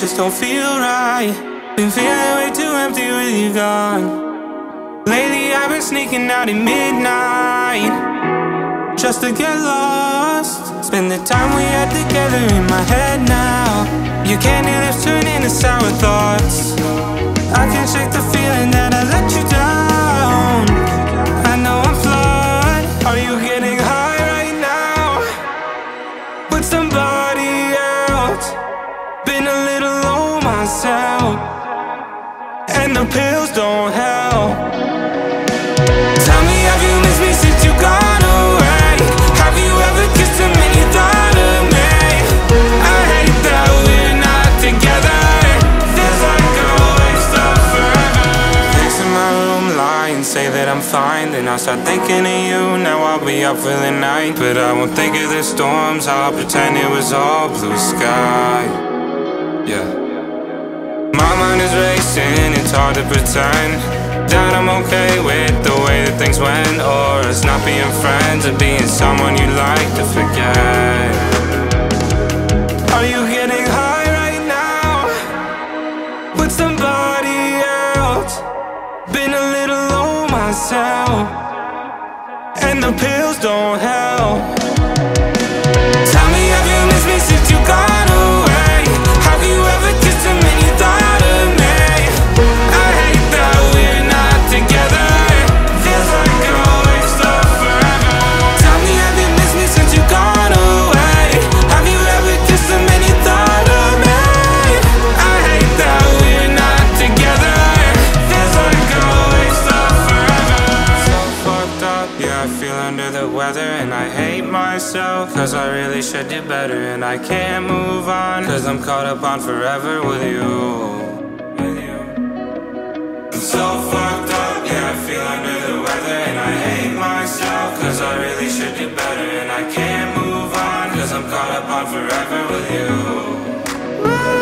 just don't feel right. Been feeling way too empty with you gone. Lately, I've been sneaking out at midnight just to get lost. Spend the time we had together in my head now. Your candy lips turn into sour thoughts. I can't shake the feeling that I And the pills don't help. Tell me, have you missed me since you gone away? Have you ever kissed him and you thought of me? I hate that we're not together. Feels like a waste of forever. Fixing my room, lie say that I'm fine. Then I'll start thinking of you. Now I'll be up for the night. But I won't think of the storms. I'll pretend it was all blue sky. Yeah. Hard to pretend That I'm okay with the way that things went Or us not being friends or being someone you like to forget. Are you getting high right now? With somebody else Been a little low myself? And the pills don't help yeah, I feel under the weather and I hate myself. Cause I really should do better and I can't move on. Cause I'm caught up on forever with you. With you. I'm so fucked up, yeah, I feel under the weather and I hate myself. Cause I really should do better and I can't move on. Cause I'm caught up on forever with you.